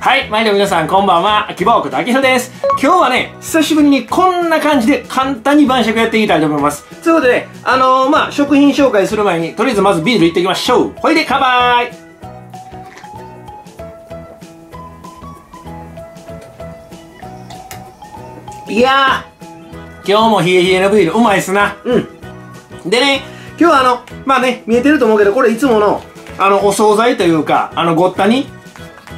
はい、毎度皆さんこんばんは、希望ことあきひろです。今日はね、久しぶりにこんな感じで簡単に晩酌やっていきたいと思います。ということで、あのー、まあ、食品紹介する前に、とりあえずまずビールいっていきましょう。ほいで、乾杯いやー、今日も冷え冷えのビール、うまいっすな。うん。でね、今日はあの、まあね、見えてると思うけど、これいつもの、あの、お惣菜というか、あの、ごったに、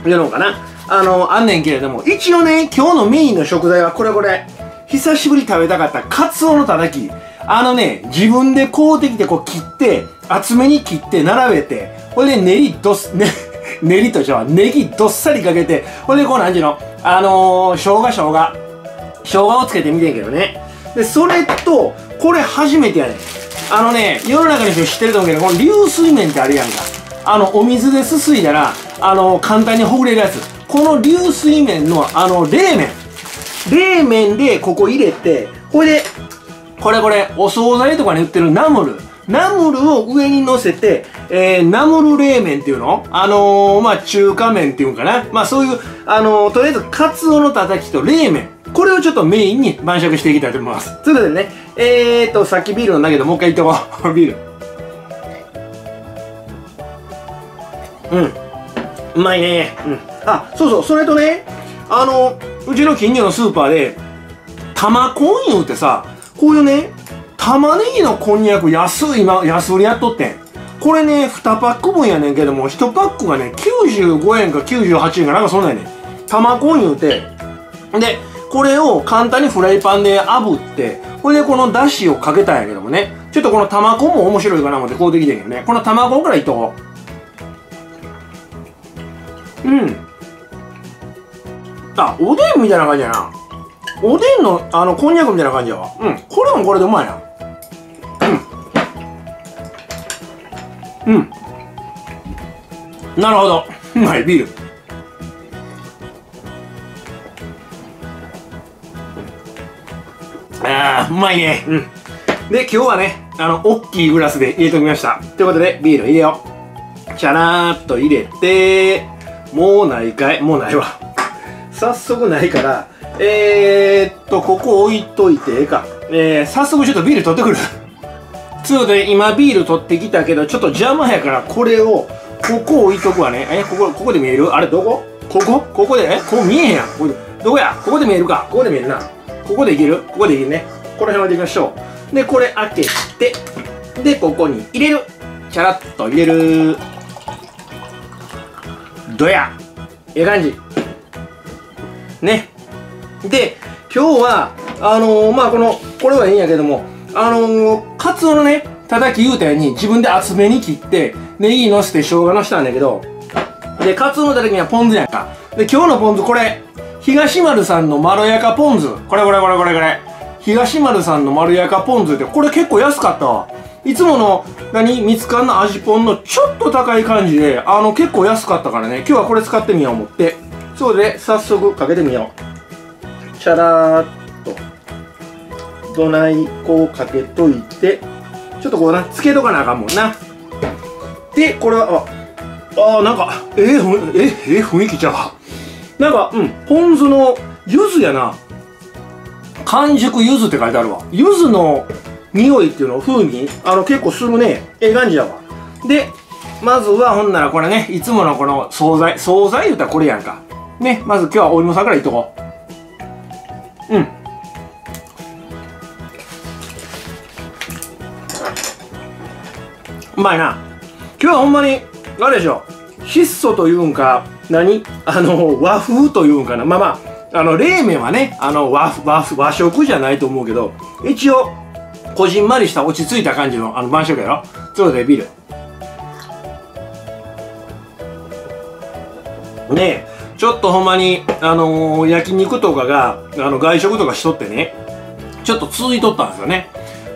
いうのかな。あの、あんねんけれども、一応ね、今日のメインの食材はこれこれ。久しぶり食べたかったカツオのたたき。あのね、自分でこうてきて、こう切って、厚めに切って、並べて、これで練りどす、ね、練りとしては、ネギどっさりかけて、これでこうなんちゅうの、あのー、生姜生姜。生姜をつけてみてんけどね。で、それと、これ初めてやねん。あのね、世の中の人知ってると思うけど、この流水麺ってあるやんか。あの、お水ですすいだら、あの、簡単にほぐれるやつ。この流水麺の、あの、冷麺。冷麺でここ入れて、これで、これこれ、お惣菜とかに売ってるナムル。ナムルを上に乗せて、えー、ナムル冷麺っていうの？あのー、まあ、中華麺っていうんかな？まあ、そういう、あのー、とりあえず、カツオのたたきと冷麺。これをちょっとメインに晩酌していきたいと思います。ということでね、えーと、さっきビール飲んだけど、もう一回言っとこう。ビール。うん。うまいね。うん。あ、そうそう、それとね、あの、うちの近所のスーパーで、玉コン言うてさ、こういうね、玉ねぎのこんにゃく安い今、安売りやっとってん。これね、2パック分やねんけども、1パックがね、95円か98円かなんかそんなんやねん。玉コン言うて、で、これを簡単にフライパンで炙って、これでこの出汁をかけたんやけどもね、ちょっとこの玉子も面白いかな思ってこうできてんけどね、この玉子からいっとこう。うん。あ、おでんみたいな感じやな。おでんの、あの、こんにゃくみたいな感じやわ。うん。これもこれでうまいな。うん。うん。なるほど。うまい、ビール。ああ、うまいね。うん。で、今日はね、あの、大きいグラスで入れておきました。ということで、ビール入れよう。チャラーっと入れて、もうないかいもうないわ。早速ないから、えー、っと、ここ置いといてええか。えー、早速ちょっとビール取ってくる。つうで、今ビール取ってきたけど、ちょっと邪魔やから、これを、ここ置いとくわね。え、ここ、ここで見える？あれ、どこ？ここ？ここで、えここ見えへんやん。ここでどこや？ここで見えるかここで見えるな。ここでいける？ここでいけるね。この辺までいきましょう。で、これ開けて、で、ここに入れる。チャラッと入れる。どやええ感じ。ね。で、今日は、あのー、まあ、この、これはいいんやけども、あのー、カツオのね、たたき言うたように自分で厚めに切って、ネギのせて生姜のしたんだけど、で、カツオのたたきにはポン酢やんか。で、今日のポン酢これ、東丸さんのまろやかポン酢。これこれこれこれこれ。東丸さんのまろやかポン酢って、これ結構安かったわ。いつもの、何、蜜缶の味ポンのちょっと高い感じで、あの、結構安かったからね、今日はこれ使ってみよう思って。そうで、早速かけてみよう。チャラーっ。どないこうかけといて、ちょっとこうな、つけとかなあかんもんな。で、これは、あ、あなんか、ええふん、え、ええ雰囲気ちゃうわ。なんか、うん、ポン酢の柚子やな。完熟柚子って書いてあるわ。柚子の匂いっていうの風味、あの、結構するね。ええ感じやわ。で、まずは、ほんならこれね、いつものこの惣菜、惣菜言うたらこれやんか。ね、まず今日はお芋さんからいっとこう。うん。うまいな。今日はほんまに、あれでしょ。質素というんか、何？あの、和風というんかな。まあまあ、あの、冷麺はね、あの和、和、和食じゃないと思うけど、一応、こじんまりした落ち着いた感じの、あの、晩酌やろ。というで、ビール。ねえ、ちょっとほんまに、あのー焼肉とかが、あの、外食とかしとってね、ちょっと続いとったんですよね。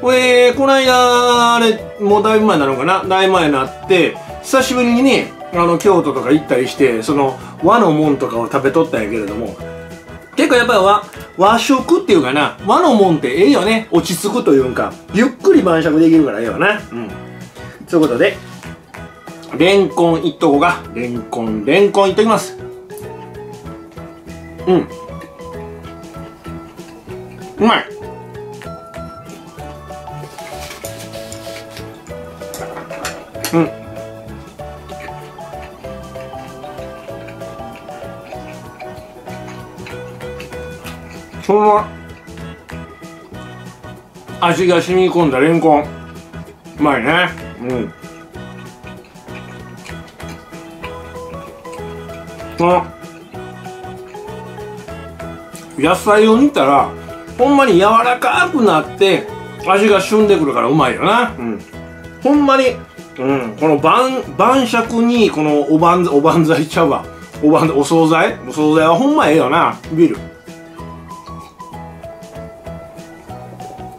これ、この間、あれ、もうだいぶ前なのかな？だいぶ前になって、久しぶりにね、あの、京都とか行ったりして、その、和のもんとかを食べとったんやけれども、結構やっぱり和、和食っていうかな、和のもんってええよね。落ち着くというか、ゆっくり晩酌できるからええよな。うん。そういうことで、レンコンいっとこうかレンコンレンコンいっときますうんうまいうん。そのまま。味が染み込んだレンコン。うまいね。うん。あ野菜を煮たらほんまに柔らかくなって味が旬でくるからうまいよな。うん。ほんまにうん。この晩晩酌にこのおばんおばんざいちゃうわ。おばんお惣菜？お惣菜はほんまええよなビール。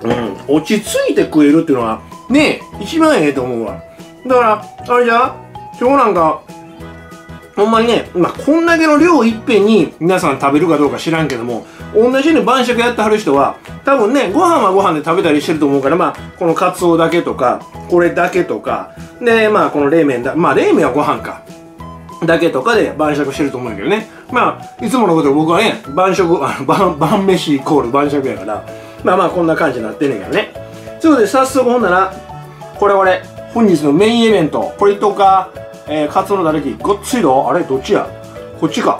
うん。落ち着いて食えるっていうのはねえ一番ええと思うわ。だからあれじゃ今日なんかほんまにね、まあ、こんだけの量いっぺんに皆さん食べるかどうか知らんけども、同じように晩酌やってはる人は、多分ね、ご飯はご飯で食べたりしてると思うから、まあ、このカツオだけとか、これだけとか、で、まあ、この冷麺だ、まあ、冷麺はご飯か。だけとかで晩酌してると思うけどね。まあ、いつものこと僕はね、晩食、晩、晩飯イコール晩酌やから、まあまあ、こんな感じになってんねんけどね。ということで、早速ほんなら、これこれ、本日のメインイベント、これとか、えー、カツオのだれき、ごっついのあれどっちや？こっちか。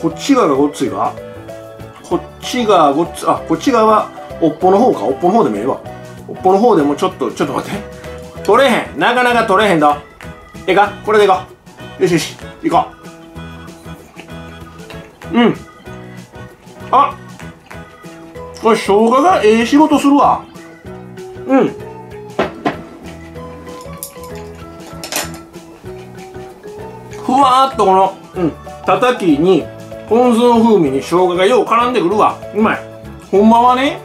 こっち側がごっついかこっちがごっつ、あ、こっち側、おっぽの方か。おっぽの方でもええわ。おっぽの方でもちょっと、ちょっと待って。取れへん。なかなか取れへんだ。ええかこれでいこう。よしよし。いこう。うん。あこれ生姜がええ仕事するわ。うん。ふわーっとこの、うん、叩きに、ポン酢の風味に生姜がよう絡んでくるわ。うまい。ほんまはね、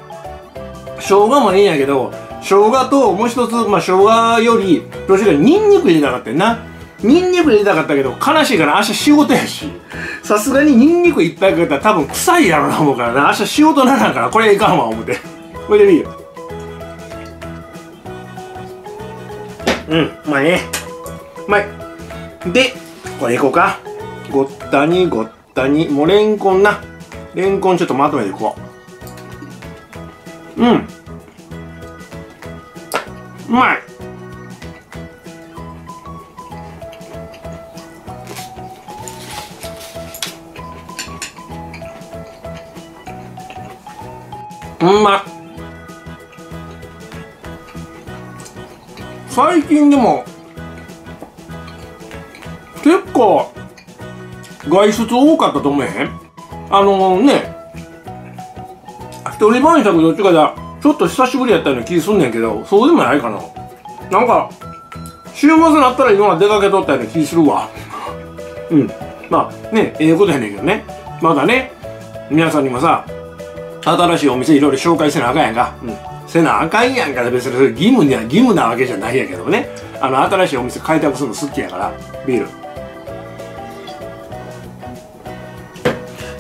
生姜もいいんやけど、生姜ともう一つ、まあ、生姜より、どっちかニンニク入れたかったよな。ニンニク入れたかったけど、悲しいから明日仕事やし。さすがにニンニクいっぱいかけたら多分臭いやろな思うからな。明日仕事ならんから、これいかんわ、思って。これでいいよ。うん、うまいね。うまい。で、これいこうか。ごったにごったに。もうレンコンな。レンコンちょっとまとめていこう。うん。うまい。うんま最近でも結構外出多かったと思えへん？あのー、ね。一人晩酌どっちかじゃちょっと久しぶりやったような気すんねんけどそうでもないかな。なんか週末になったら今は出かけとったような気するわ。うん。まあねええことやねんけどね。まだね皆さんにもさ新しいお店いろいろ紹介せなあかんやんか。うん。せなあかんやんか別にそれ義務には義務なわけじゃないやけどね。あの新しいお店開拓するの好きやから。ビール。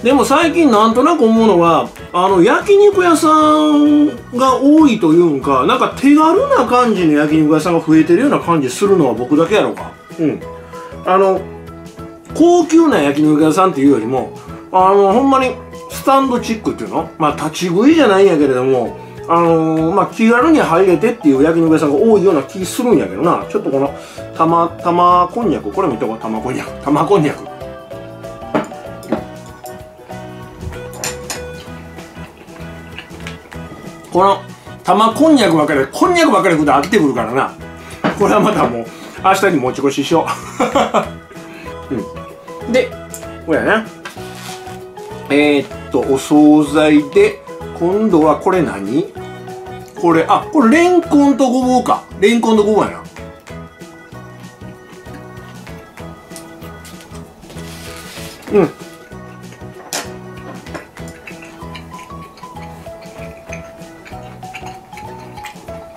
でも最近なんとなく思うのはあの焼肉屋さんが多いというんかなんか手軽な感じの焼肉屋さんが増えてるような感じするのは僕だけやろうか。うん。あの高級な焼肉屋さんっていうよりもあのほんまにスタンドチックっていうの？まあ立ち食いじゃないんやけれどもあのー、まあ気軽に入れてっていう焼肉屋さんが多いような気するんやけどな。ちょっとこの玉玉こんにゃく？これもいったこ玉こんにゃく玉こんにゃくこの玉こんにゃくばかりこんにゃくばかり食うと飽きてくるからな。これはまたもう明日に持ち越ししよう、うん、でこれやな。えー、っとお惣菜で今度はこれ何？これあこれレンコンとごぼうか。レンコンとごぼうやな。うん。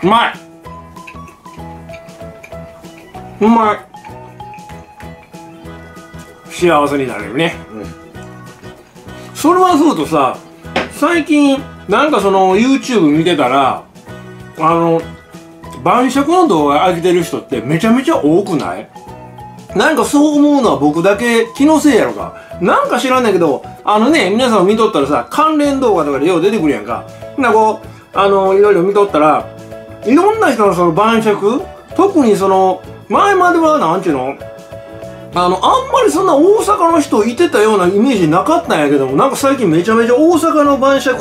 うまい。うまい。幸せになれるね、うん、それはそうとさ最近なんかその YouTube 見てたらあの晩酌の動画上げてる人ってめちゃめちゃ多くない？なんかそう思うのは僕だけ気のせいやろか？なんか知らんねんけど、あのね、皆さん見とったらさ、関連動画とかでよう出てくるやんか。なこう、あの、いろいろ見とったら、いろんな人のその晩酌？特にその、前まではなんちゅうの？あの、あんまりそんな大阪の人いてたようなイメージなかったんやけども、なんか最近めちゃめちゃ大阪の晩酌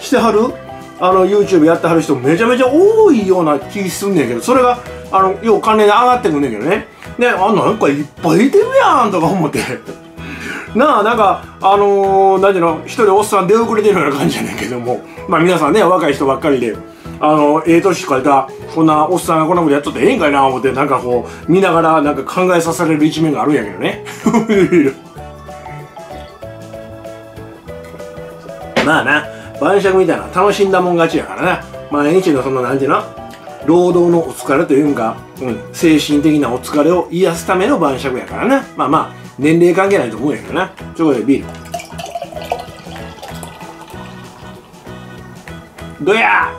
してはる？あの、YouTube やってはる人めちゃめちゃ多いような気すんねんけど、それが、あの、よう関連で上がってくんねんけどね。で、あ、なんかいっぱいいてるやんとか思って。なあ、なんか、あのー、何ていうの、一人おっさん出遅れてるような感じやねんけども、まあ皆さんね、若い人ばっかりで、あの、ええ年書いた、こんなおっさんがこんなことやっとってええんかいな思って、なんかこう、見ながらなんか考えさせられる一面があるんやけどね。まあな、晩酌みたいな楽しんだもん勝ちやからな。毎日のその、なんていうの労働のお疲れというか、うん、精神的なお疲れを癒すための晩酌やからな。まあまあ、年齢関係ないと思うんやけどな。ということでビール。どや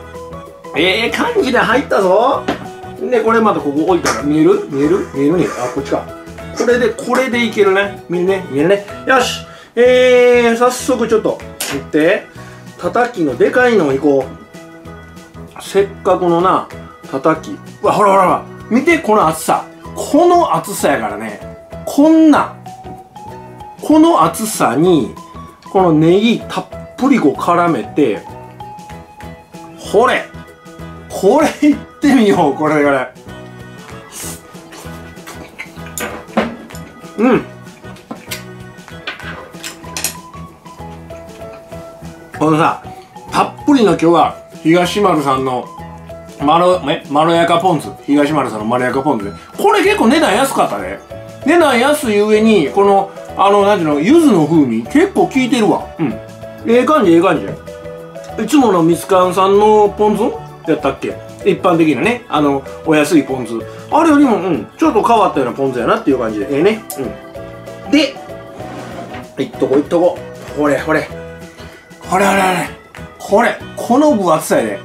ええー、感じで入ったぞで、これまたここ置いたら見える？見える？見えるね。あ、こっちか。これで、これでいけるね。見るね。見えるね。よし。えー、早速ちょっと、見て。叩きのでかいのいこう。せっかくのな、叩き。うわ、ほらほらほら。見て、この厚さ。この厚さやからね。こんな。この厚さに、このネギたっぷりこう絡めて、ほれこれいってみよう、これこれ。うん。このさ、たっぷりの今日は、東丸さんの、まろ、え、まろやかポン酢。東丸さんのまろやかポン酢。これ結構値段安かったね。値段安い上に、この、あの、なんていうの、柚子の風味、結構効いてるわ。うん。ええ感じ、ええ感じ。いつものミツカンさんのポン酢？やったっけ？一般的なね、あの、お安いポン酢。あれよりも、うん、ちょっと変わったようなポン酢やなっていう感じで、ええね。うん。で、いっとこいっとこ。ほれ、ほれ。ほれほれほれ。これ、この分厚さやで。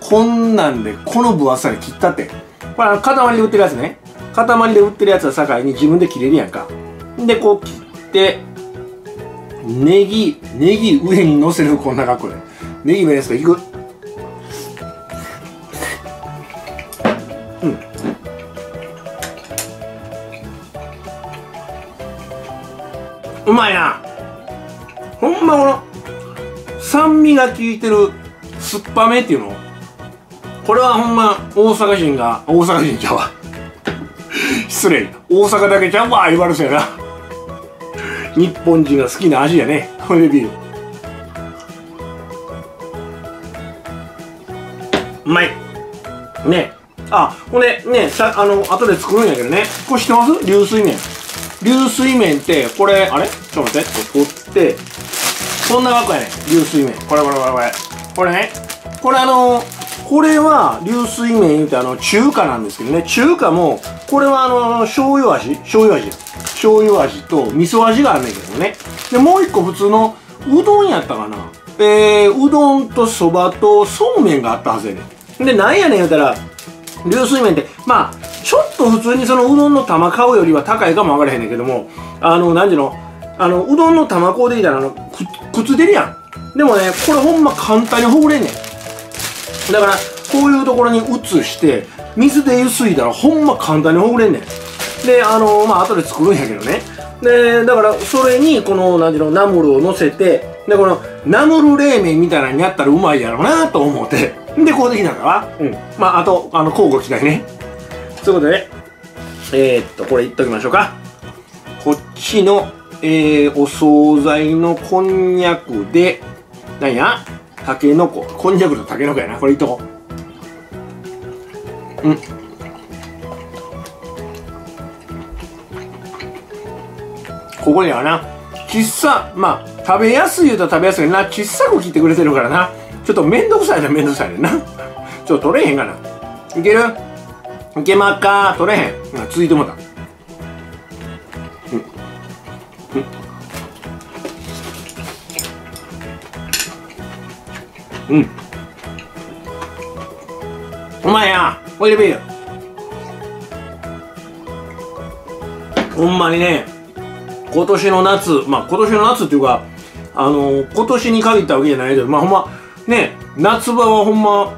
こんなんで、この分厚さで切ったって。これ、塊で売ってるやつね。塊で売ってるやつは境に自分で切れるやんか。で、こう切って、ネギ、ネギ上に乗せるこんな格好で。ネギのやつがいく。うん。うまいな。ほんまこの、酸味が効いてる酸っぱめっていうのこれはほんま大阪人が、大阪人ちゃうわ。失礼。大阪だけちゃうわ言われそうやな。日本人が好きな味やね。これビール。うまい。ねあ、ほんで、ね、さ、あの、後で作るんやけどね。これ知ってます？流水麺。流水麺って、これ、あれ？ちょっと待って。これ取って、こんな額やね流水麺。これこれこれこれ。これね。これあのこれは流水麺言うてあの中華なんですけどね。中華も、これはあの醤油味醤油味。醤油味と味噌味があるんけどね。で、もう一個普通のうどんやったかな。えー、うどんとそばとそうめんがあったはずやねん。で、なんやねん言うたら、流水麺って、まあ、ちょっと普通にそのうどんの玉買うよりは高いかもわからへんねんけども、あの、何時の、あの、うどんの玉粉でいいたら、あの、く、靴出るやん。でもね、これほんま簡単にほぐれんねん。だから、こういうところに移して、水でゆすいだらほんま簡単にほぐれんねん。で、あのまあ、後で作るんやけどね。で、だから、それに、この、なんていうの、ナムルを乗せて、で、この、ナムル冷麺みたいなのにやったらうまいやろうなと思って、で、こうできたから、うん。まあ、あと、あの、交互期待ね。そういうことで、えー、っと、これ言っときましょうか。こっちの、えー、お惣菜のこんにゃくで、なんや？たけのこ。こんにゃくとたけのこやな。これいっとこう。うん。ここにはな、小さ、まあ、食べやすい言うと食べやすいな、小さく切ってくれてるからな。ちょっとめんどくさいな、めんどくさいねんな。ちょっと取れへんかな。いける？いけまっか？取れへん。続いてもた。うん。うまいや。おいでビール。ほんまにね今年の夏まあ今年の夏っていうかあの今年に限ったわけじゃないけどまあほんまね夏場はほんま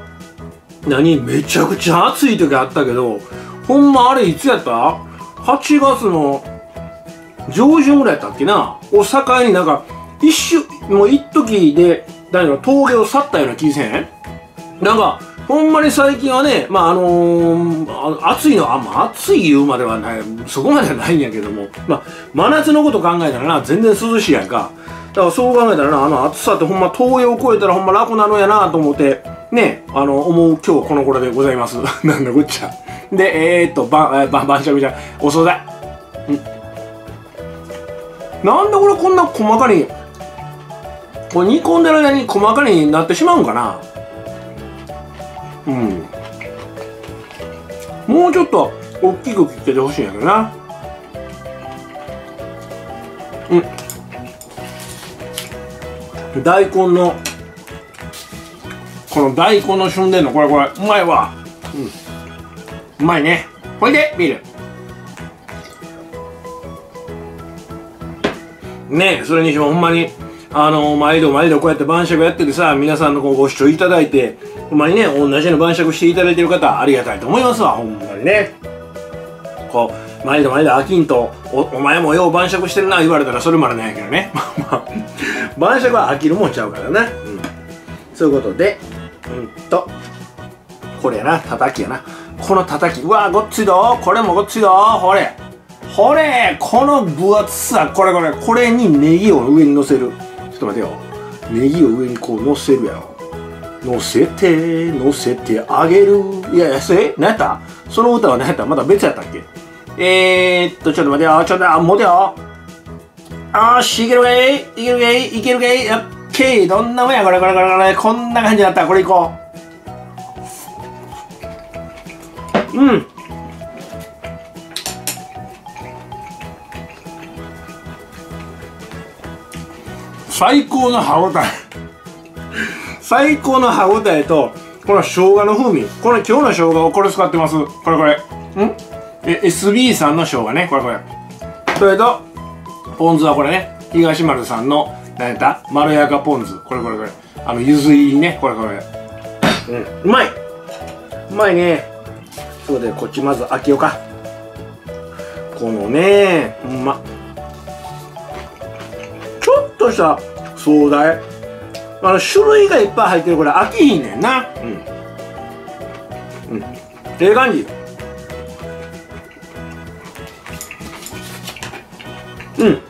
何めちゃくちゃ暑い時あったけどほんまあれいつやった ?8 月の上旬ぐらいやったっけな？を境になんか一瞬もう一時で何の峠を去ったような気せん？なんかほんまに最近はね、まああのー、暑いの、あ、まあ暑い言うまではない、そこまではないんやけども、まあ真夏のこと考えたらな、全然涼しいやんか。だからそう考えたらな、あの暑さってほんま峠を越えたらほんま楽なのやなと思って、ね、あの、思う今日この頃でございます。なんだこっちゃ。で、えー、っと、ば、ば、晩酌じゃお惣菜。んなんでこれこんな細かに、これ煮込んでる間に細かになってしまうんかな。うん。もうちょっと大きく切っててほしいんやけどな。うん。大根のこの大根の旬でんのこれこれうまいわ。うん。うまいね。ほいでビール。ねえそれにしてもほんまにあの毎度毎度こうやって晩酌やっててさ皆さんのご視聴いただいてほんまにね、同じような晩酌していただいてる方、ありがたいと思いますわ、ほんまにね。こう、毎度毎度飽きんと、お、お前もよう晩酌してるな、言われたらそれまでなんやけどね。まあまあ、晩酌は飽きるもんちゃうからな。うん。そういうことで、うんと、これやな、叩きやな。この叩き、うわごっついどこれもごっついどほれ。ほれこの分厚さ、これこれ、これにネギを上に乗せる。と待てよ。ネギを上にこう乗せるやろ。乗せて、乗せてあげる。いやいや、それ、何やった？その歌は何やった？まだ別やったっけ？えー、っと、ちょっと待てよ。ちょっと、あ、待てよ。あーし、いけるかい？いけるかい？いけるかい？オッケー。どんなもんや、これ、これ、これ、これ。こんな感じだった、これいこう。うん。最高の歯応え。最高の歯応えと、この生姜の風味。この今日の生姜をこれ使ってます。これこれう。ん？え、SB さんの生姜ね。これこれ。それと、ポン酢はこれね。東丸さんの、何やった？まろやかポン酢。これこれこれ。あの、ゆず入りね。これこれ。うん。うまいうまいね。そうで、こっちまず開けようか。このね、うま。ちょっとした壮大。あの種類がいっぱい入ってるから飽きひんねんな。うん。うん。ええ感じ。うん。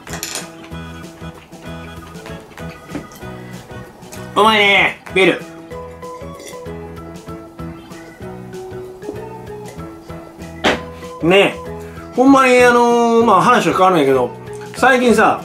うまいねビール。ねえ。ほんまにあのー、まあ話は変わらないけど最近さ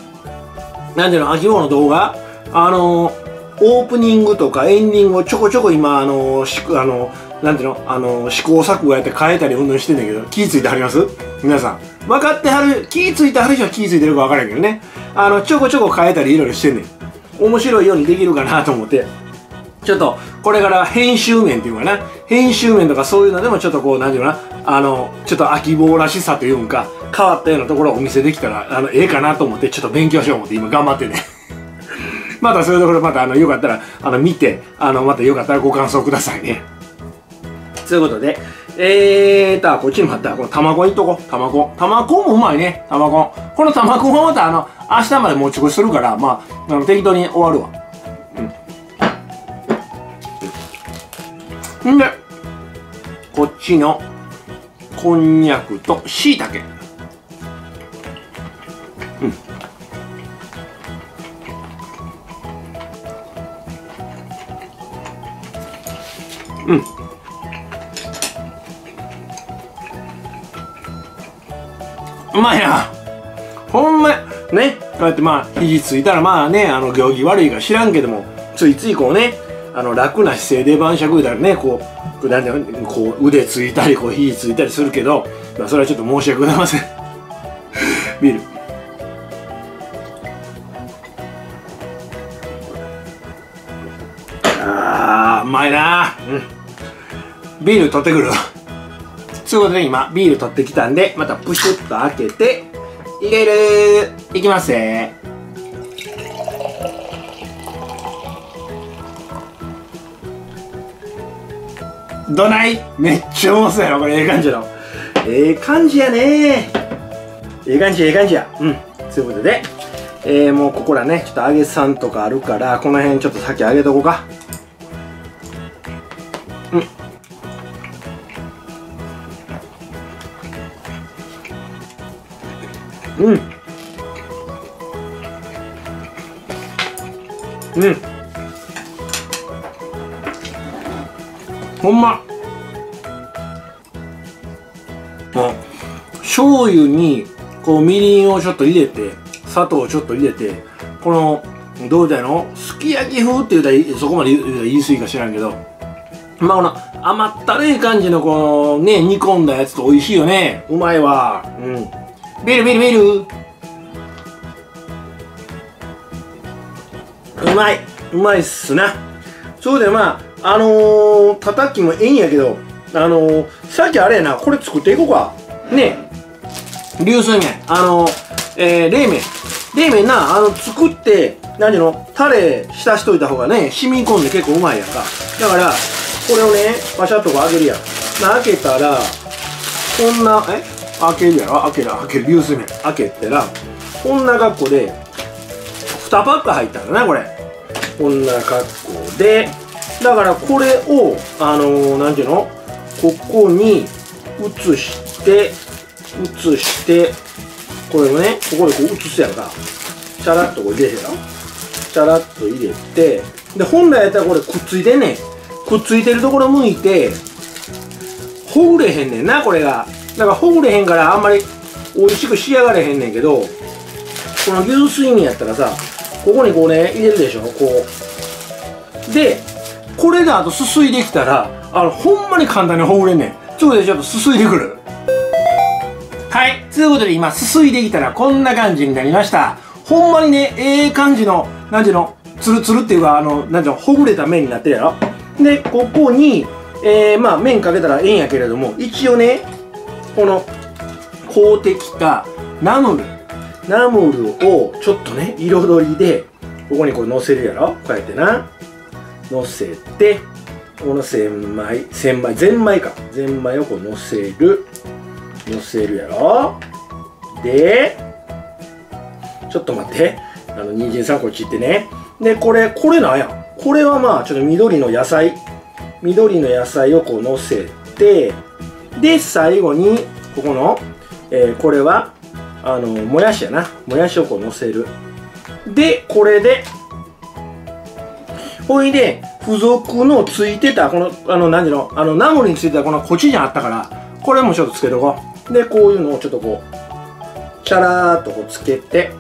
なんていうの秋葉の動画？あのオープニングとかエンディングをちょこちょこ今、あの、しあの、なんていうの？あの、試行錯誤やって変えたりうんぬんしてんだけど、気ぃついてはります？皆さん。分かってはる、気ぃついてはる人は気ぃついてるか分からんけどね。あの、ちょこちょこ変えたりいろいろしてんねん。面白いようにできるかなと思って。ちょっと、これから編集面っていうかな？編集面とかそういうのでもちょっとこう、なんていうのかな？あの、ちょっと秋棒らしさというか、変わったようなところをお見せできたら、あの、ええかなと思って、ちょっと勉強しよう思って今頑張ってね。またそういうところまたあのよかったらあの見てあのまたよかったらご感想くださいね。ということでえーとこっちにもあった。この卵いっとこ。う卵。卵もうまいね卵。この卵もまたあの明日まで持ち越しするからまああの適当に終わるわ。うん。んでこっちのこんにゃくとしいたけうん。うまいな。ほんまね。こうやってまあ肘ついたらまあねあの行儀悪いか知らんけどもついついこうねあの楽な姿勢で晩酌だらねこうなんでこう腕ついたりこう肘ついたりするけど、まあ、それはちょっと申し訳ございません。ビール。あーうまいな。うん。ビール取ってくるそういうことで今ビール取ってきたんでまたプシュッと開けていける。いきますどない？めっちゃうまそうやろこれ。ええ感じのええ感じやね。ええ感じええ感じや。うん。ということでえー、もうここらねちょっと揚げさんとかあるからこの辺ちょっと先揚げとこうか。うん。うん。ほんま。もう醤油にこうみりんをちょっと入れて砂糖をちょっと入れてこのどうだの？すき焼き風って言うたらそこまで言い過ぎか知らんけど。まあこの甘ったるい感じのこのね煮込んだやつと美味しいよね。うまいわ。うん。ビールビールビールうまい。うまいっすなそうでまああのー、叩きもええんやけどあのー、さっきあれやな。これ作っていこうか。ね流水麺。あのー、えー、冷麺。冷麺な。あの作って何のタレ浸しといた方がね染み込んで結構うまいやんか。だからこれをねパシャッとこう揚げるやん。まあ開けたらこんなえ？開けるやろ？開ける開ける流水麺開けたらこんな格好で2パック入ったんだなこれ。こんな格好で。だからこれをあのー、なんていうの？ここに移して移してこれをねここでこう移すやんか。チャラッとこう入れてやろチャラッと入れて。で本来やったらこれくっついてんねん。くっついてるところ向いてほぐれへんねんなこれが。だからほぐれへんからあんまり美味しく仕上がれへんねんけどこの牛水煮やったらさここにこうね入れるでしょこう。でこれであとすすいできたらあのほんまに簡単にほぐれんねん。ということでちょっとすすいでくる。はいということで今すすいできたらこんな感じになりました。ほんまにねええ感じの何ていうのつるつるっていうかあの何ていうのほぐれた麺になってるやろ。でここにえー、まあ麺かけたらええんやけれども一応ねこの凍ってきたナムル。ナムルをちょっとね彩りでここにこう乗せるやろ。こうやってな。乗せてこの千枚千枚ゼンマイか。ゼンマイをこう乗せる。乗せるやろ。でちょっと待って。あの人参さんこっち行ってね。でこれこれなんや。これはまあちょっと緑の野菜。緑の野菜をこう乗せてで最後にここの、えー、これはあのもやしやな。もやしをこう乗せる。でこれでほいで付属のついてたこのあの何ていうのあのナムルについてたこのコチュジャンあったからこれもちょっとつけとこう。でこういうのをちょっとこうチャラーっとこうつけて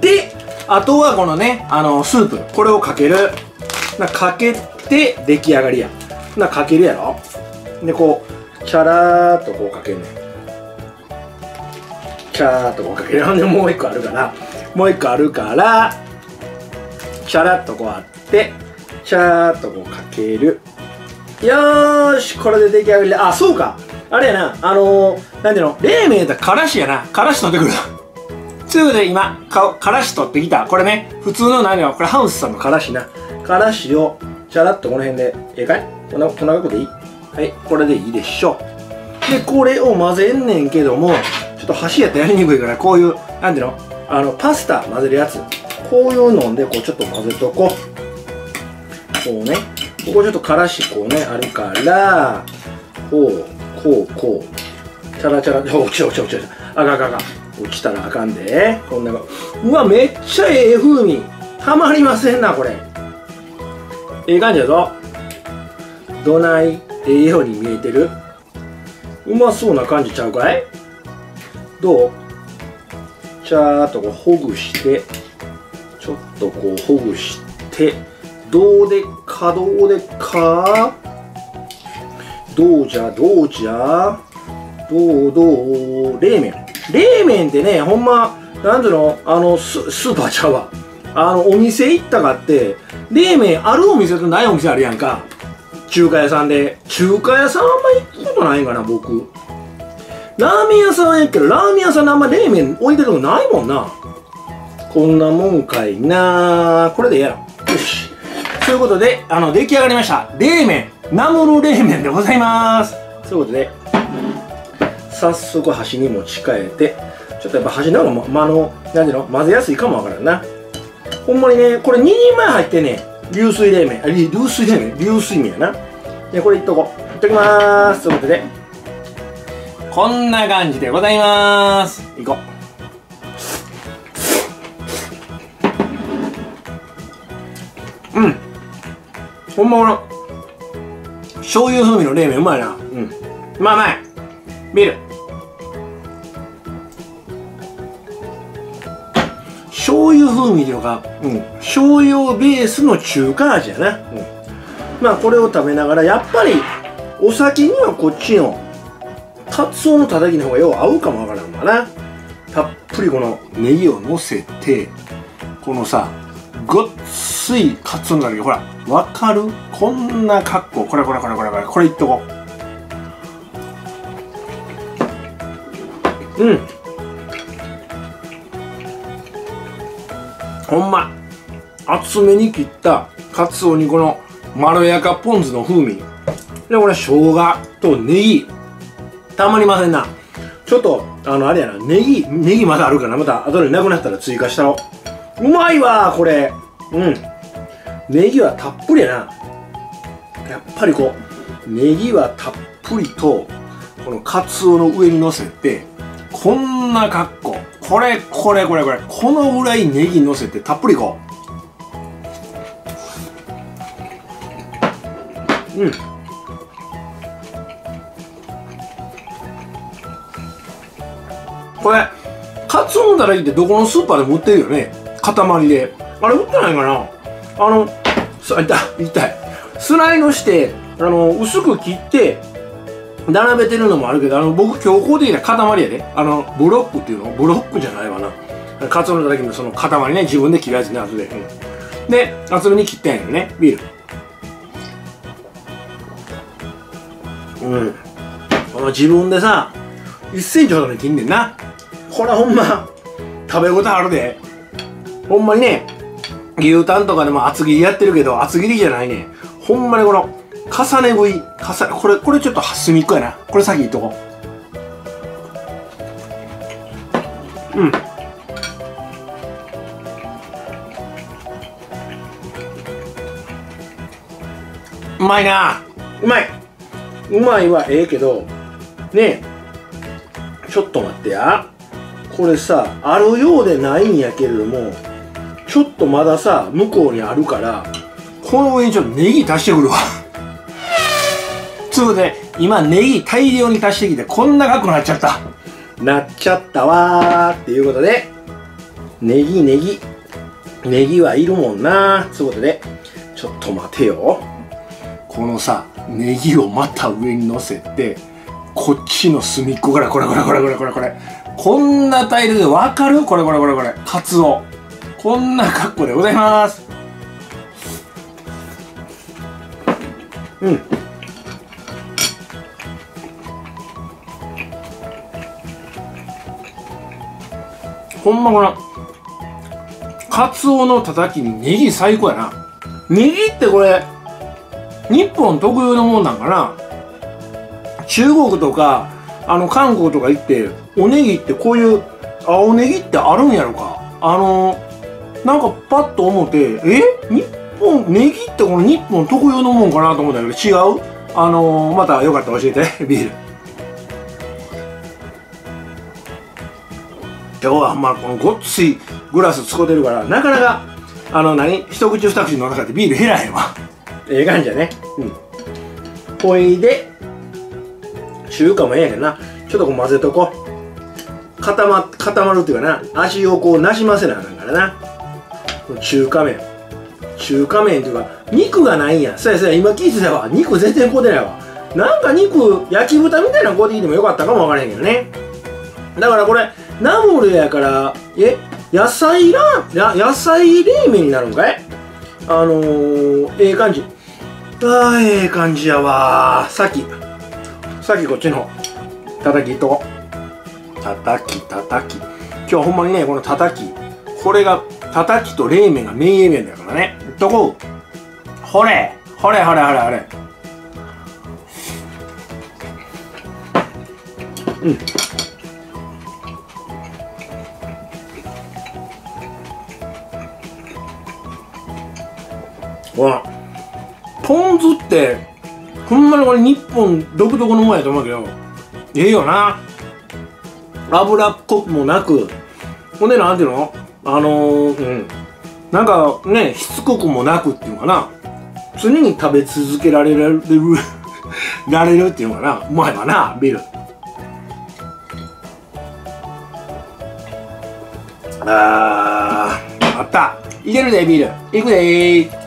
であとはこのねあのスープこれをかける。なかけて出来上がりや。なかけるやろ。でこうチャラーとこうかけるねチャーっとこうかけるほん。でもう一個あるから。もう一個あるからチャラッとこうあってチャーっとこうかける。よーしこれで出来上がりあそうか。あれやな。あのー、なんていうの？冷麺やったらからしやな。からし取ってくるというで今かからし取ってきた。これね普通の何やこれハウスさんのからしな。からしをチャラッとこの辺でええかい？こんなこんなくでいい？はいこれでいいでしょう。でこれを混ぜんねんけどもちょっと箸やったらやりにくいからこういうなんていうの？あのパスタ混ぜるやつ。こういうのでこうちょっと混ぜとこう。こうね。ここちょっとからしこうねあるから。こうこうこう。チャラチャラ。落ちた落ちた落ちた。あかんあかんあかん。落ちたらあかんで。こんなうわめっちゃええ風味。たまりませんなこれ。ええ感じやぞ。どない？ええように見えてる？うまそうな感じちゃうかい？どう？ちゃーっとこうほぐしてちょっとこうほぐしてどうでっかどうでっか？どうじゃどうじゃ？どうどう？冷麺。冷麺ってねほんまなんていうの？あのススーパーちゃうわ。あのお店行ったかって冷麺あるお店とないお店あるやんか。中華屋さんで中華屋さんあんま行ったことないんかな僕。ラーメン屋さんはやけどラーメン屋さんのあんま冷麺置いてるとこないもんな。こんなもんかいな。これでやろ。よし。ということであの出来上がりました。冷麺。ナムル冷麺でございます。ということで早速端に持ち替えてちょっとやっぱ端の方が、ま、あの何ていうの混ぜやすいかもわからんな。ほんまにねこれ2人前入ってね流水冷麺。あ流水冷麺。流水麺やな。でこれいっとこう。いっときまーす。ということで。こんな感じでございます。いこう。うん。ほんまこの醤油風味の冷麺うまいな。うん。まあうまいビール。醤油風味というか、うん、醤油ベースの中華味やな、うん、まあこれを食べながらやっぱりお酒にはこっちのカツオのたたきの方がよう合うかもわからんわな。たっぷりこのネギをのせてこのさごっついカツオのたたきほらわかる？こんな格好。これこれこれこれこれ。これいっとこう。うん。ほんま。厚めに切ったカツオにこのまろやかポン酢の風味。でこれ生姜とネギ。たまりませんな。ちょっとあのあれやな。ネギネギまだあるかな。また後でなくなったら追加したろ。うまいわこれ。うん。ネギはたっぷりやな。やっぱりこうネギはたっぷりとこのカツオの上にのせてこんな格好。これこれこれこれ。このぐらいネギのせてたっぷりこう。うん。これカツオのたらきってどこのスーパーでも売ってるよね？塊で。あれ売ってないかな？あのさ痛い痛い。スライドしてあの薄く切って並べてるのもあるけどあの僕今日こうできた塊やで。あのブロックっていうの？ブロックじゃないわな。カツオのたたきのその塊ね自分で切るやつね後で、うん、で厚めに切ったんやよねビール。うん。この自分でさ1センチほどに切んねんな。これほんま。食べ応えあるで。ほんまにね牛タンとかでも厚切りやってるけど厚切りじゃないね。ほんまにこの重ね食い。重ねこれこれちょっと隅っこやな。これ先いっとこう。うん。うまいな。うまいうまいはええけどねえ。ちょっと待ってや。これさあるようでないんやけれどもちょっとまださ向こうにあるからこの上にちょっとネギ足してくるわ。つうことで今ネギ大量に足してきてこんな額になっちゃった。なっちゃったわーっていうことでネギネギ。ネギはいるもんなつうことで。ちょっと待てよこのさネギをまた上に乗せてこっちの隅っこからこれこれこれこれこれこれこんなタイルでわかる？これこれこれこれカツオ。こんな格好でございます。うん。ほんまこのカツオのたたきにネギ最高やな。ネギってこれ日本特有のもんなんかな。中国とかあの韓国とか行っておネギってこういう青ネギってあるんやろか。あのなんかパッと思ってえ？日本ネギってこの日本特有のもんかなと思ったけど違う？あの、またよかったら教えて ビール。今日はまあこのごっついグラス使うてるからなかなかあの何？一口二口の中でビール減らへんわ。ええ感じやね。うん。ほいで中華もええやけどな。ちょっとこう混ぜとこう。固ま固まるっていうかな。味をこうなじませなあかんからな。中華麺。中華麺っていうか肉がないん。やそうやそうや。今聞いてたわ。肉全然こうてないわ。なんか肉焼き豚みたいなこうでいいでもよかったかもわからへんけどね。だからこれナムルやからえ野菜ラー野菜冷麺になるんかい？あのー、ええ感じ。ああええ感じやわ。さっき。さっきこっちのたたきいっとこ。叩き叩き。今日はほんまにねこの叩き。これが叩きと冷麺がメイン麺だからね。どこ？ほれ。ほれほれほれほれ。うんほらポン酢ってほんまにこれ日本独特のもんやと思うけどええよな。油っこくもなくほんでなんていうの？あのー、うん。なんかねしつこくもなくっていうかな。常に食べ続けられる られるっていうのかな。うまいわなビール。あーあった。いけるでビール。いくでー。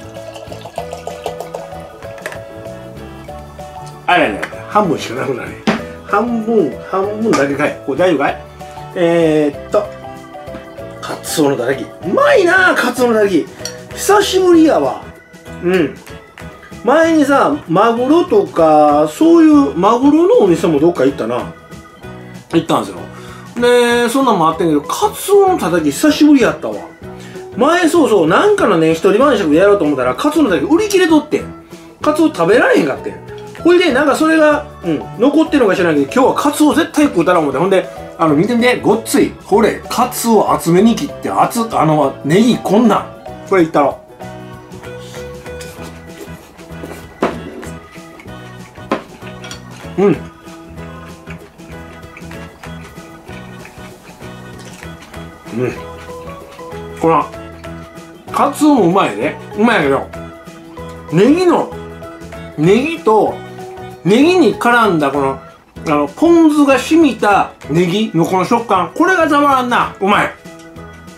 あれね半分しかなくなる。半分半分だけかい。これ大丈夫かい？えー、っと。カツオのたたきうまいなカツオのたたき久しぶりやわ。うん。前にさマグロとかそういうマグロのお店もどっか行ったな。行ったんですよ。でそんなんもあってんけどカツオのたたき久しぶりやったわ。前そうそうなんかのね一人晩酌でやろうと思ったらカツオのたたき売り切れとってカツオ食べられへんかってほいでなんかそれが、うん、残ってるのか知らないけど今日はカツオ絶対食うたら思ってほんであの見てみてごっついこれカツオ厚めに切って厚あのネギこんなん。これいったろ。うん。うん。このカツオもうまいね。うまいけどネギのネギとネギに絡んだこのあのポン酢が染みたネギのこの食感これがたまらんな。うまい。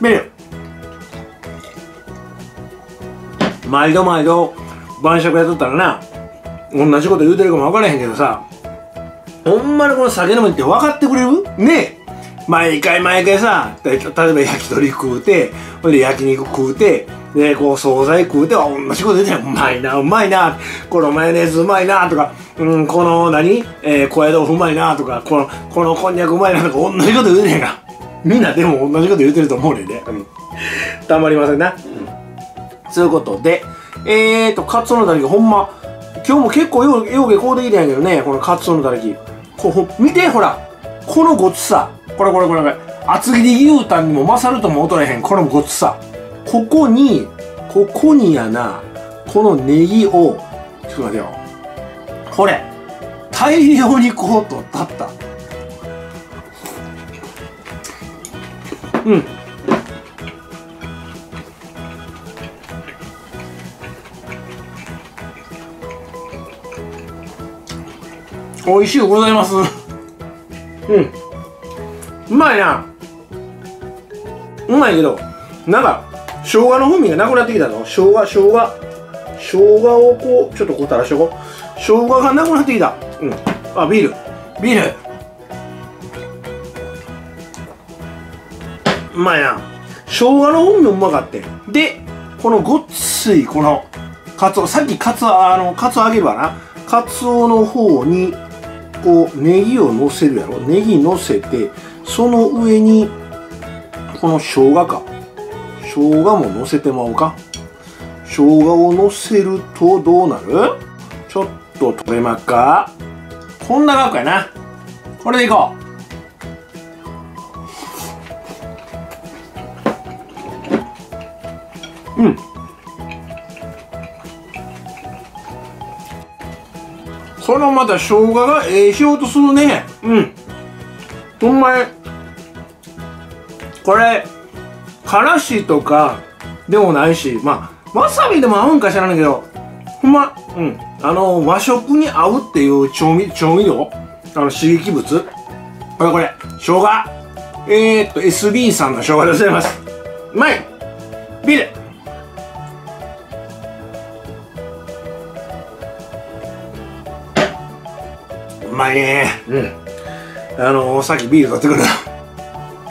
ベル毎度毎度晩酌やっとったらな同じこと言うてるかも分からへんけどさほんまにこの酒飲みって分かってくれる？ね。え毎回毎回さ例えば焼き鳥食うてほんで焼肉食うてでこう惣菜食うては同じこと言うてうまいなうまいな。このマヨネーズうまいなとか。うんこの何、えー、高野豆腐うまいなとか。このこのこんにゃくうまいなとか。同じこと言うてんか。みんなでも同じこと言うてると思うねんで、うん、たまりませんな、うん、そういうことで。えーとカツオのたたきほんま。今日も結構ようようけこうできたんやけどね。このカツオのたたき。こほ見てほら。このごつさ。これこれこれこれ。厚切り牛タンにも勝るとも劣れへん。このごつさここにここにやなこのネギをちょっと待てよ。これ大量にこうと立った。うん。美味しいございます。うん。うまいな。うまいけどなんか生姜の風味がなくなってきたぞ。生姜生姜生姜をこうちょっとこう垂らしとこう。生姜がなくなってきた。うん。あビール。ビール。うまいな生姜の風味もうまかって。でこのごっついこのカツオさっきカツオあのカツオ揚げるわな。カツオの方にこうネギをのせるやろ。ネギのせてその上にこの生姜か。生姜ものせてまおうか。生姜をのせるとどうなる？ちょっと取れまっか。こんな額やな。これでいこう。うん。そのまた生姜がええ仕事するね。うん。ほんまにこれ。からしとかでもないしまあわさびでも合うんか知らないけどほんまうんあの和食に合うっていう調味調味料あの刺激物。これこれ生姜。えー、っと SB さんの生姜。でございます。うまい。ビール。うまいね。うん。あのー、さっきビール取ってくる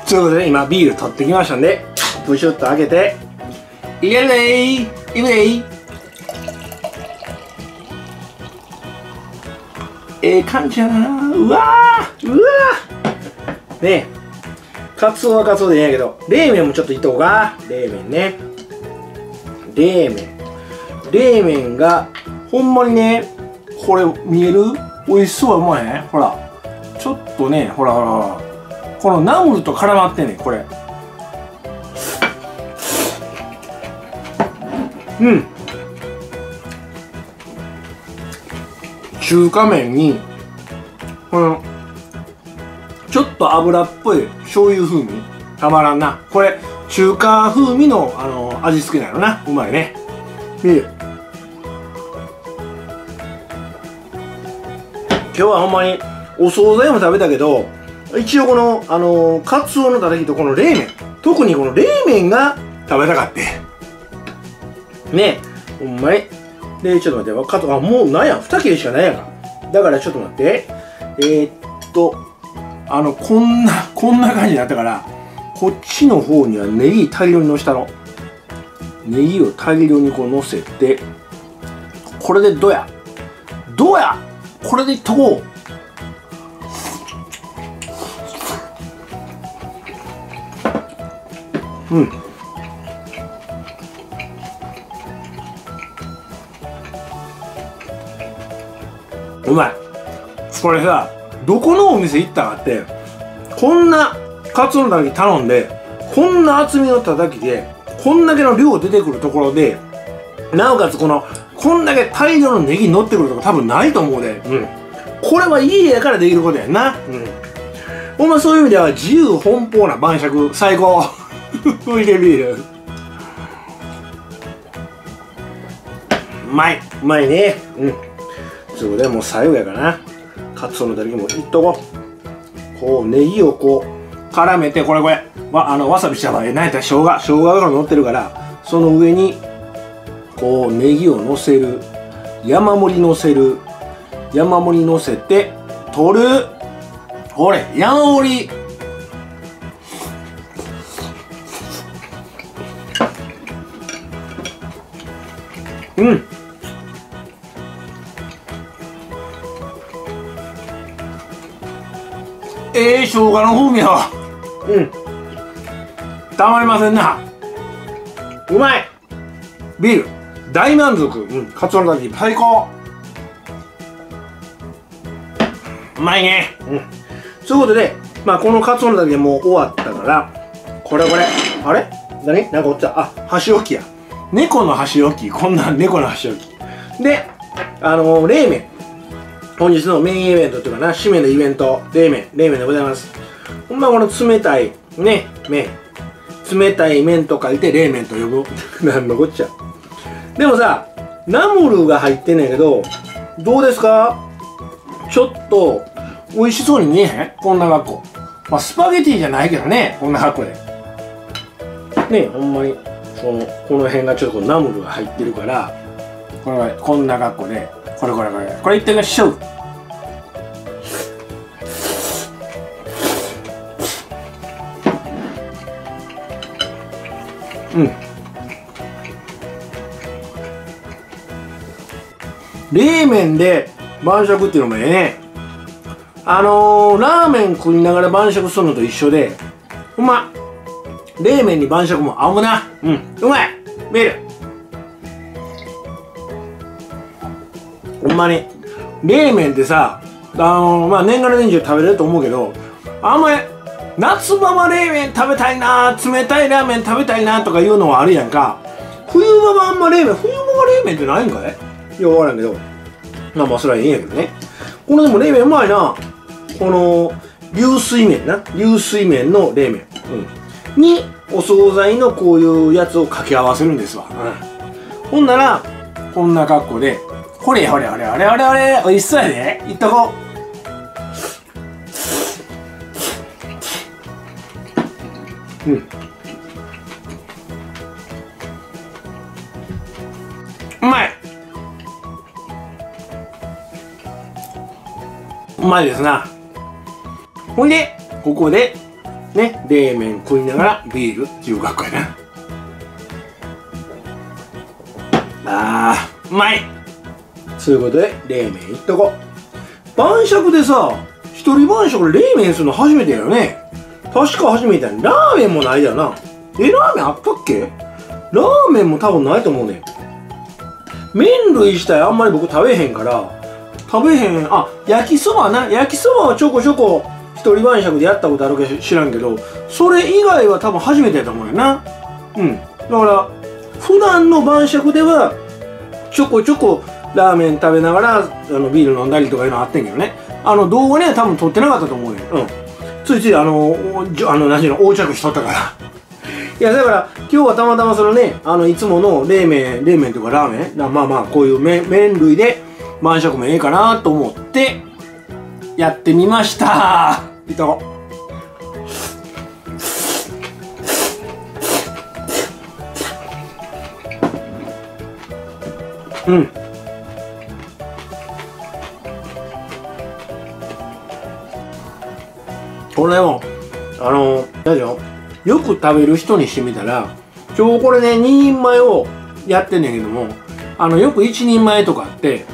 ということで、今ビール取ってきましたんで、ブシュッと開けて、いけるでー。いくでー。ええ感じやなうわー。うわー。ねカツオはカツオでいいんやけど。冷麺もちょっといっとこうか冷麺ね。冷麺。冷麺がほんまにねこれ見える？美味しそうや。うまいね。ほら。ちょっとねほらほらほら。このナムルと絡まってんねこれうん。中華麺にこのちょっと油っぽい醤油風味たまらんな。これ中華風味のあの味付けなのな。うまいね。見る今日はほんまにお惣菜も食べたけど一応このあのカツオのたたきとこの冷麺。特にこの冷麺が食べたかってねほんまに。でちょっと待って。カツあもうなんや2切れしかないやんか。だからちょっと待って。えー、っとあのこんな こんな感じになったからこっちの方にはネギ大量にのしたの。ネギを大量にこうのせてこれでどうやどうやこれでいっとこう。うん。うまい。これさどこのお店行ったかってこんなカツオのたたき頼んでこんな厚みのたたきでこんだけの量出てくるところでなおかつこのこんだけ大量のネギ乗ってくるとこ多分ないと思うで。うん。これは家やからできることやんな。うん。ほんまそういう意味では自由奔放な晩酌。最高。ウイレビール。うまい。うまいね。うんということでもう最後やからな。カツオのたたきもいっとこ。うこうネギをこう絡めてこれこれ。わあのわさびした場合何やったら生姜。生姜が乗ってるからその上にこうネギをのせる。山盛りのせる。山盛りのせて取る。ほれ山盛り。うん。ええー、生姜の風味やわうん。たまりませんな。うまい。ビール。大満足。うん。カツオのたたき最高。うまいね。うん。そういうことでまあこのカツオのたたきもう終わったからこれこれ。あれ？何？なんかおっちゃあ箸置きや。猫の箸置き。こんなん猫の箸置き。であのー、冷麺本日のメインイベントっていうかな締めのイベント冷麺冷麺でございます。ほんまこの冷たいね麺。冷たい麺と書いて冷麺と呼ぶ。なんのこっちゃ。でもさナムルが入ってんねんけどどうですか？ちょっと美味しそうに見えへん？こんな格好。まあスパゲティじゃないけどねこんな格好で。ねほんまにこのこの辺がちょっとナムルが入ってるからこれはこんな格好で。これこれこれ。これいってみましょううん。冷麺で晩酌っていうのもええね。あのー、ラーメン食いながら晩酌するのと一緒でほんま冷麺に晩酌も合うな。うん。うまい。ビール。ほんまに。冷麺ってさあの、まあ年がら年中食べれると思うけどあんまり夏場は冷麺食べたいな冷たいラーメン食べたいなとかいうのはあるやんか。冬場はあんま冷麺冬場は冷麺ってないんかい？いや分からんけど。まあまあそれはいいんやけどね。このでも冷麺うまいな。この流水麺な。流水麺の冷麺、うん、にお惣菜のこういうやつを掛け合わせるんですわ、うん、ほんならこんな格好でほれほれほれほれほれほれおいしそうやでいっとこう。うん。うまい。うまいですな。ほんでここでね冷麺食いながらビールっていう格好やな。あーうまい。そういうことで冷麺いっとこ。晩酌でさ一人晩酌冷麺するの初めてやよね。確か初めてやラーメンもないだよな。えラーメンあったっけ？ラーメンも多分ないと思うね。麺類自体あんまり僕食べへんから食べへんあ焼きそばな。焼きそばはちょこちょこ一人晩酌でやったことあるか知らんけどそれ以外は多分初めてやと思うよな。うん。だから普段の晩酌ではちょこちょこラーメン食べながらあのビール飲んだりとかいうのあってんけどね。あの動画には多分撮ってなかったと思うねうん。ついついあのあの何ていうの横着しとったから。いやだから今日はたまたまそのねあのいつもの冷麺冷麺とかラーメン。まあまあこういう麺類で晩酌もええかなと思ってやってみました。いた。こうん。これもあの何でしょよく食べる人にしてみたら今日これね2人前をやってんねんけどもあのよく1人前とかって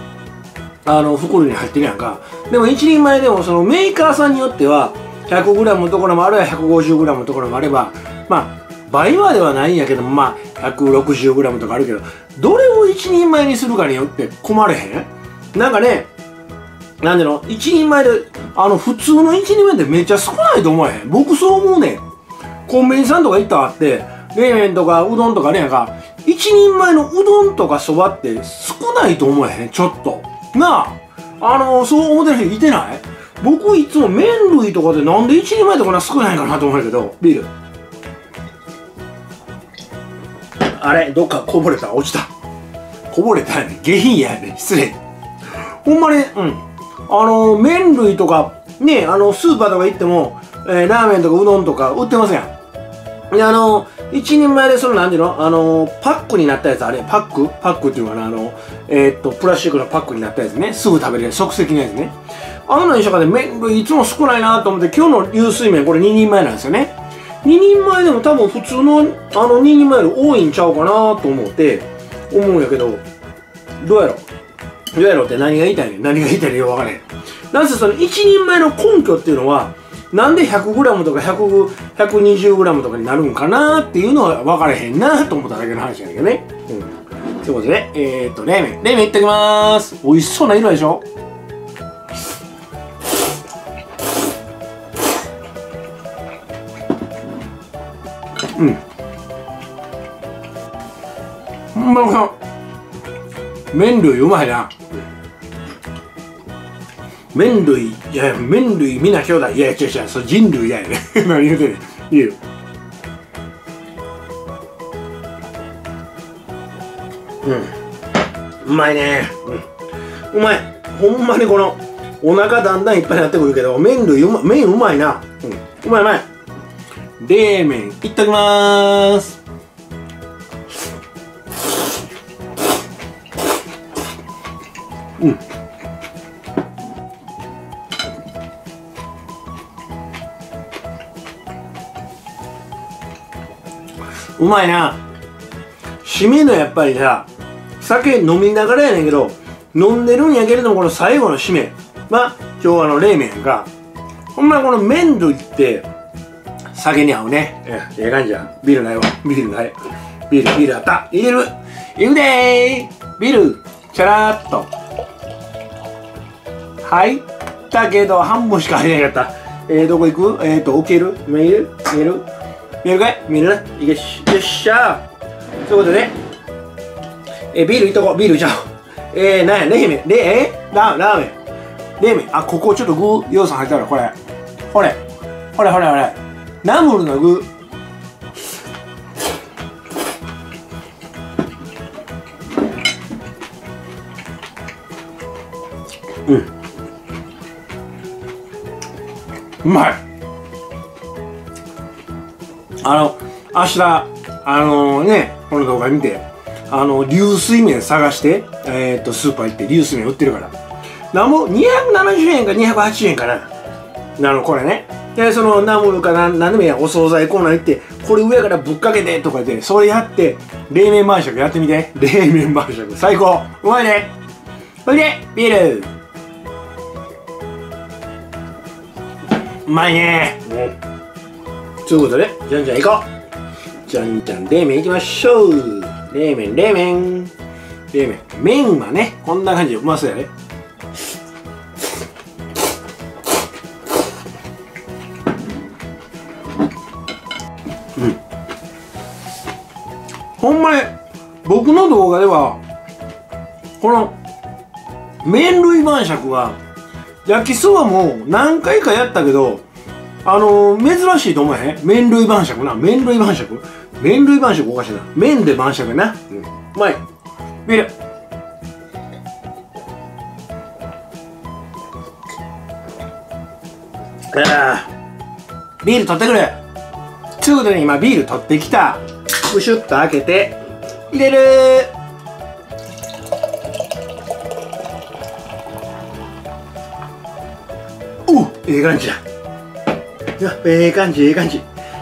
あの袋に入ってるやんか。でも1人前でもそのメーカーさんによっては 100g のところもあるいは 150g のところもあればまあ倍まではないんやけどもまあ 160g とかあるけどどれを1人前にするかによって困れへん？なんかねなんでの1人前であの普通の1人前ってめっちゃ少ないと思えへん。僕そう思うねん。コンビニさんとか行ったらあって冷麺とかうどんとかあるやんか。1人前のうどんとかそばって少ないと思えへんちょっと。なああのそう思ってる人いてない？僕いつも麺類とかでなんで1人前とかな少ないかなと思うけどビール。あれどっかこぼれた？落ちた。こぼれたやね下品やね失礼。ほんまにうん。あの麺類とかねあのスーパーとか行っても、えー、ラーメンとかうどんとか売ってますやん。であの一人前でその何ていうのあのパックになったやつあれパック？パックっていうかなあのえー、っとプラスチックのパックになったやつね。すぐ食べれる。即席のやつね。あのの一緒かで麺類いつも少ないなと思って今日の流水麺これ2人前なんですよね。2人前でも多分普通のあの2人前より多いんちゃうかなと思って思うんやけどどうやろどうやろって何が言いたいね何が言いたいねよくわからへんなんせその1人前の根拠っていうのはなんで 100g とか 120g とかになるんかなっていうのは分からへんなと思っただけの話やけどね。うん。ということで、えー、っと、冷麺。冷麺いってきまーす。美味しそうな色でしょうん。ほんま麺類うまいな。麺類いや麺類みんな兄弟いや違う違う。そ人類ややね。何言うてんねん。いいよ。うん。うまいね。うん。うまい。ほんまにこのお腹だんだんいっぱいになってくるけど麺類うま麺うまいな。うん。うまいうまい。冷麺いったきまーす。うまいな。締めのやっぱりさ酒飲みながらやねんけど飲んでるんやけれどもこの最後の締め。は今日あの冷麺がほんまこの麺類って酒に合うね。ええ。感じや。ビールないわ。ビールない。ビールビールあった。入れる。いくでー。ビールチャラーっと。入ったけど半分しか入れなかった。えー、どこ行く？えっ、ー、と置ける？見える？見える？見えるかい？見えるなよっしよっしゃ。ということでえ、ビールいっとこ。うビールいっちゃおう。えー、なんや？冷麺。冷え？ー、ラーメン。冷麺。あここちょっと具要素入ったらこれ。これ。これこれこれ。ナムルの具。うん。うまい。あの明日あのねこの動画見てあの流水麺探してえー、っとスーパー行って流水麺売ってるから。なんも270円か280円かな。なのこれね。でそのナムルかななんでもいいや。お惣菜コーナー行ってこれ上からぶっかけてとかでそれやって冷麺晩酌やってみて。冷麺晩酌。最高。うまいね。ほいでビール。うまいね。ということでじゃんじゃんいこう。じゃんじゃん冷麺いきましょう。冷麺冷麺。冷麺。麺はねこんな感じでうまそうやね。うん。ほんまに僕の動画ではこの麺類晩酌は焼きそばも何回かやったけどあのー、珍しいと思えへん？麺類晩酌な。麺類晩酌？麺類晩酌おかしいな。麺で晩酌な。うん。うまいビールあービール取ってくるということで今ビール取ってきた。プシュッと開けて。入れる。おええ感じだいやええ感じええ感じ。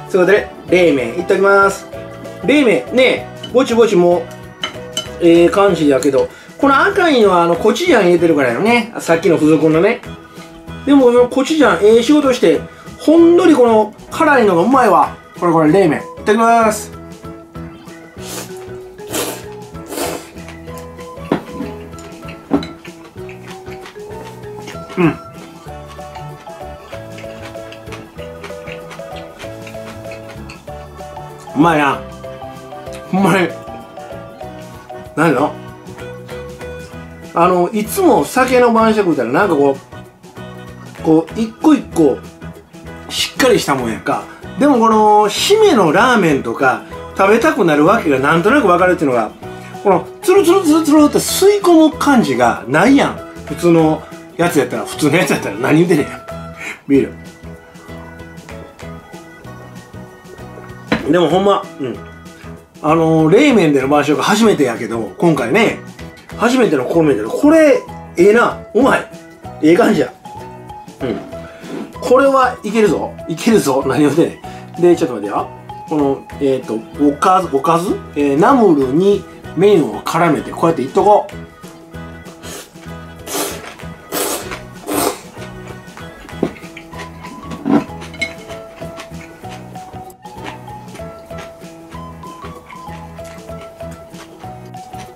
そういうことで冷麺いっときます。冷麺ねぼちぼちもええ感じやけどこの赤いのはあのコチュジャン入れてるからよね。さっきの付属のね。でもこのコチュジャンええ仕事してほんのりこの辛いのがうまいわ。これこれ冷麺いただきます。うん。まいな。ほんまに何の？あのいつも酒の晩酌ったらな。なんかこうこう一個一個しっかりしたもんやか。でもこの締めのラーメンとか食べたくなるわけがなんとなく分かるっていうのがこのツルツルツルツルって吸い込む感じがないやん。普通のやつやったら普通のやつやったら何言うてんねん。ビールでもほんまうん。あの、冷麺での晩酌初めてやけど今回ね初めての米でこれええな。うまい。ええ感じや。うん。これはいけるぞ。いけるぞ。何を言うてねでちょっと待ってよ。このえっ、ー、とおかずおかず、えー、ナムルに麺を絡めてこうやっていっとこう。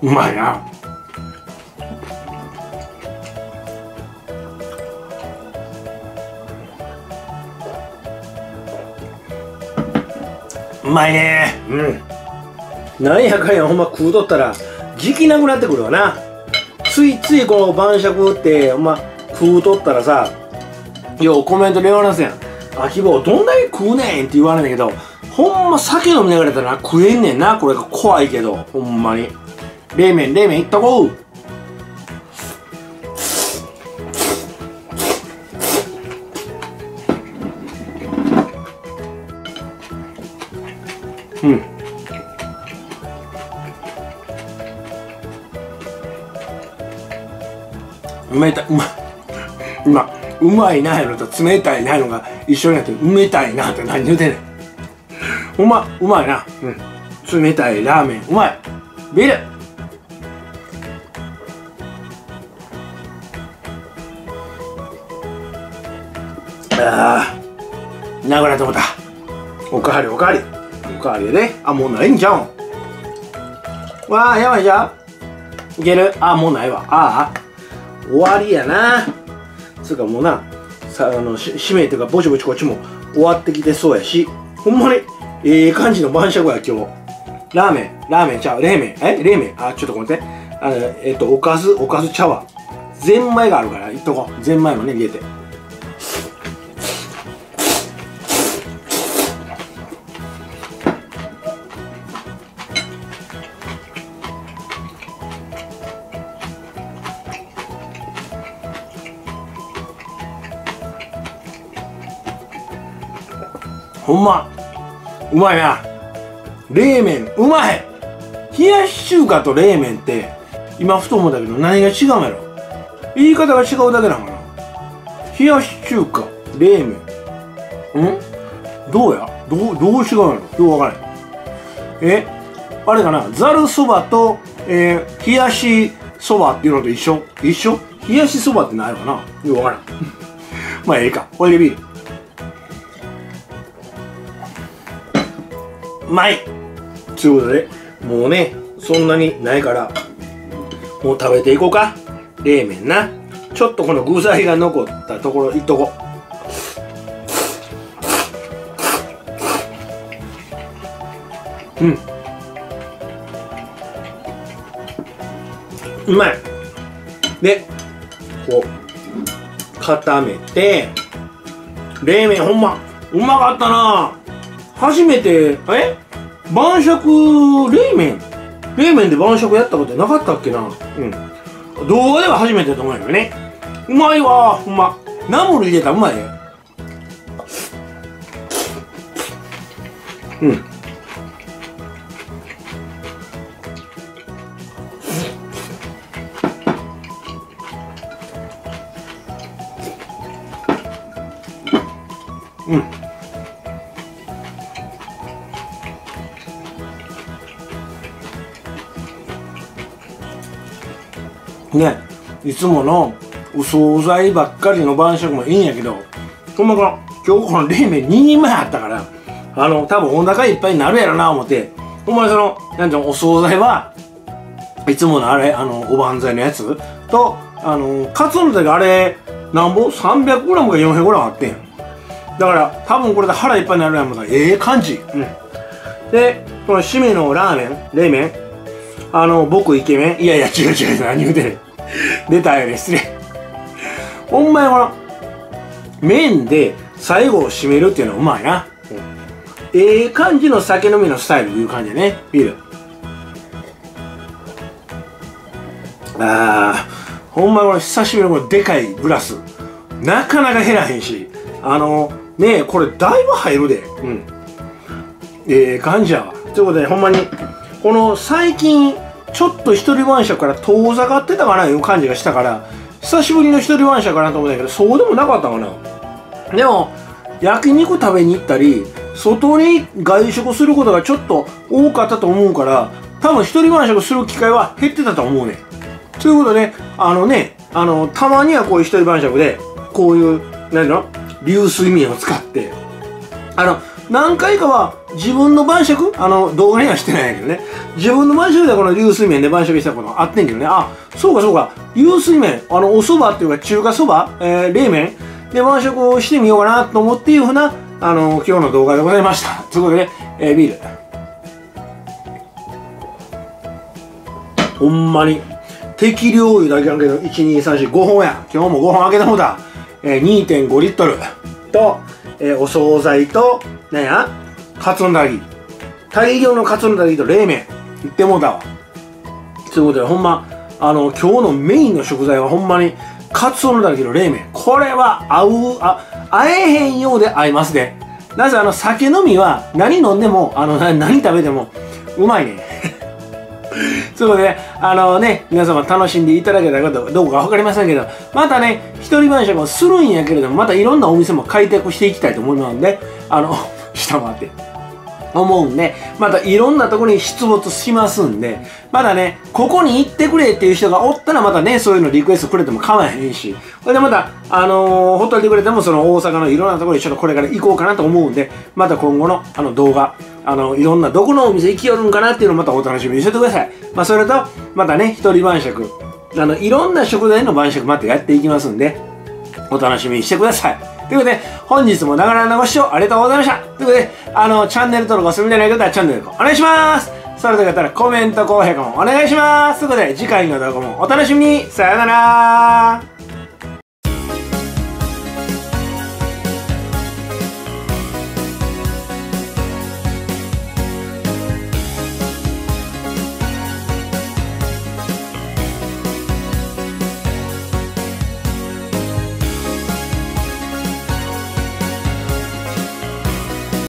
うまいな。うまいね。うん。なんやかんやほんま食うとったら時期なくなってくるわな。ついついこの晩酌ってほんま食うとったらさようコメントで言われますやん秋坊どんだけ食うねんって言われんねんけどほんま酒飲みながらやったら食えんねんなこれが怖いけどほんまに。冷麺冷麺いっとこう。うん。うめたうまいうまうまいなやのと冷たいなのが一緒になってうめたいなって何言うてんねん。ほんまうまいな。うん。冷たいラーメンうまい。ビール。ああなくなってもたおかわりおかわり。おかわりで。ねあもうないんじゃん？わあやばいじゃん。いける？あもうないわ。ああ終わりやな。つうかもうなさあのし締めというかぼちぼちこっちも終わってきてそうやしほんまにええ感じの晩酌や今日。ラーメン。ラーメンちゃう？冷麺？え？冷麺？あちょっと待って。あのえっとおかず？おかず茶碗ゼンマイがあるからいっとこう。ゼンマイもね入れてほんま。うまいな。冷麺うまい。冷やし中華と冷麺って今ふと思ったけど何が違うんやろ。言い方が違うだけなのかな。冷やし中華冷麺。ん？どうや？どうどう違うんやろ？よくわからないえ？あれかな？ざるそばと、えー、冷やしそばっていうのと一緒？一緒？冷やしそばってないのかな？よくわからん。まあええか。これでビール。まい。ということでもうねそんなにないからもう食べていこうか。冷麺な。ちょっとこの具材が残ったところいっとこう。うん。うまい。でこう固めて冷麺ほんまうまかったな。初めてえ？晩酌冷麺？冷麺で晩酌やったことなかったっけな？うん。動画では初めてだと思うよね。うまいわほんま。ナムル入れたらうまいねうんうんねいつものお惣菜ばっかりの晩酌もいいんやけどほんまこの今日この冷麺2人前あったからあの多分お腹いっぱいになるやろな思ってほんまにそのなんていうお惣菜はいつものあれあのおばんざいのやつ？とあのカツオの時あれなんぼ？300g か 400g あってん。だから多分これで腹いっぱいになるやんもええ感じ。うん。でこの締めのラーメン冷麺あの僕イケメン？いやいや違う違う何言うてんねん。出たよね失礼ほんまにこの麺で最後を締めるっていうのはうまいな、うん、ええ感じの酒飲みのスタイルいう感じでね。ビール。あーほんまにこれ久しぶりにこのでかいグラス。なかなか減らへんし。あのねえこれだいぶ入るで。うん。ええ感じやわ。ということでほんまにこの最近ちょっと一人晩酌から遠ざかってたかないう感じがしたから久しぶりの一人晩酌かなと思ったけどそうでもなかったかな。でも焼肉食べに行ったり外に外食することがちょっと多かったと思うから多分一人晩酌する機会は減ってたと思うね。ということであのねあのたまにはこういう一人晩酌でこういう何の流水麺を使ってあの何回かは自分の晩酌？あの動画にはしてないんやけどね。自分の晩酌でこの流水麺で晩酌したことあってんけどね。あそうかそうか。流水麺。あのお蕎麦っていうか中華そば、えー、冷麺？で晩酌をしてみようかなと思っていうふうなあの今日の動画でございました。ということで、えー、ビール。ほんまに。適量湯だけやけど12345本や。今日も5本開けたもだ、えー、2.5リットル。と、えー、お惣菜となんや？カツオのだぎ大量のカツオのだぎと冷麺。いってもうたわ。ということでほんまあの今日のメインの食材はほんまにカツオのだぎと冷麺。これは合うあ合えへんようで合いますねなぜあの酒飲みは何飲んでもあの何食べてもうまいねとい うことで、あのね、皆様楽しんでいただけたかどうかわかりませんけど、またね、一人晩酌もするんやけれども、またいろんなお店も開拓していきたいと思いますので、あの、下回って。思うんで、またいろんなところに出没しますんで、まだね、ここに行ってくれっていう人がおったらまたね、そういうのリクエストくれても構わへんし、それでまた、あのー、ほっといてくれても、その大阪のいろんなところにちょっとこれから行こうかなと思うんで、また今後のあの動画、あの、いろんなどこのお店行きよるんかなっていうのをまたお楽しみにしててください。まあ、それと、またね、一人晩酌、あの、いろんな食材の晩酌またやっていきますんで、お楽しみにしてください。ということで、本日も長々のご視聴ありがとうございました。ということで、あの、チャンネル登録お済みでない方はチャンネル登録お願いします。それではったらコメント、高評価もお願いします。ということで、次回の動画もお楽しみに。さよなら。